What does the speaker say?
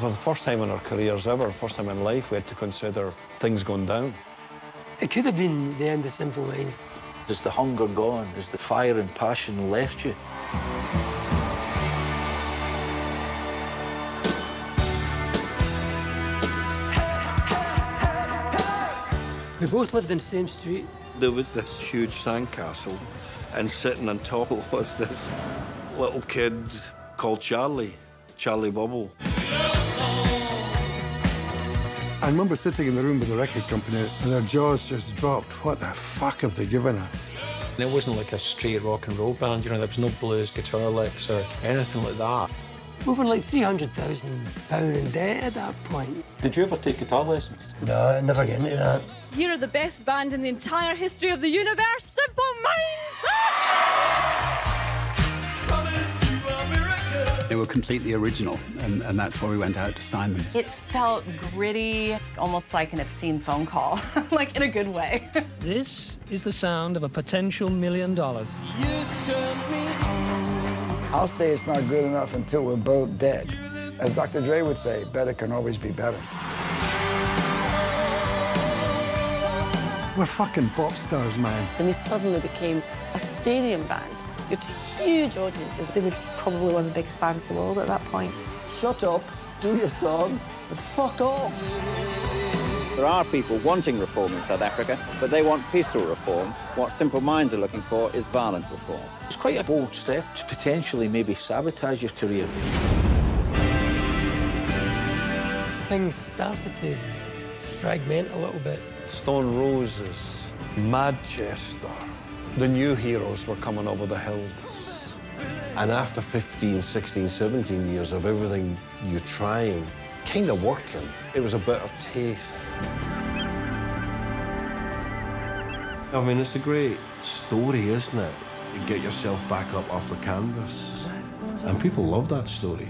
For the first time in our careers ever, first time in life, we had to consider things going down. It could have been the end of Simple Minds. Is the hunger gone? Is the fire and passion left you? We both lived in the same street. There was this huge sandcastle, and sitting on top was this little kid called Charlie, Charlie Burchill. I remember sitting in the room with the record company and their jaws just dropped. What the fuck have they given us? And it wasn't like a straight rock and roll band, you know, there was no blues guitar licks or anything like that. We were like £300,000 in debt at that point. Did you ever take guitar lessons? No, I never get into that. Here are the best band in the entire history of the universe, Simple Minds! They were completely original, and, and that's why we went out to sign them. It felt gritty, almost like an obscene phone call, like in a good way. This is the sound of a potential million dollars. I'll say it's not good enough until we're both dead. As Dr. Dre would say, better can always be better. We're fucking pop stars, man. and we suddenly became a stadium band with huge audiences. They were probably one of the biggest bands in the world at that point. Shut up, do your song, and fuck off. There are people wanting reform in South Africa, but they want peaceful reform. What Simple Minds are looking for is violent reform. It's quite a bold step to potentially maybe sabotage your career. Things started to fragment a little bit. Stone Roses, Manchester. The new heroes were coming over the hills. And after 15, 16, 17 years of everything you're trying, kind of working, it was a bit of taste. I mean, it's a great story, isn't it? You get yourself back up off the canvas. And people love that story.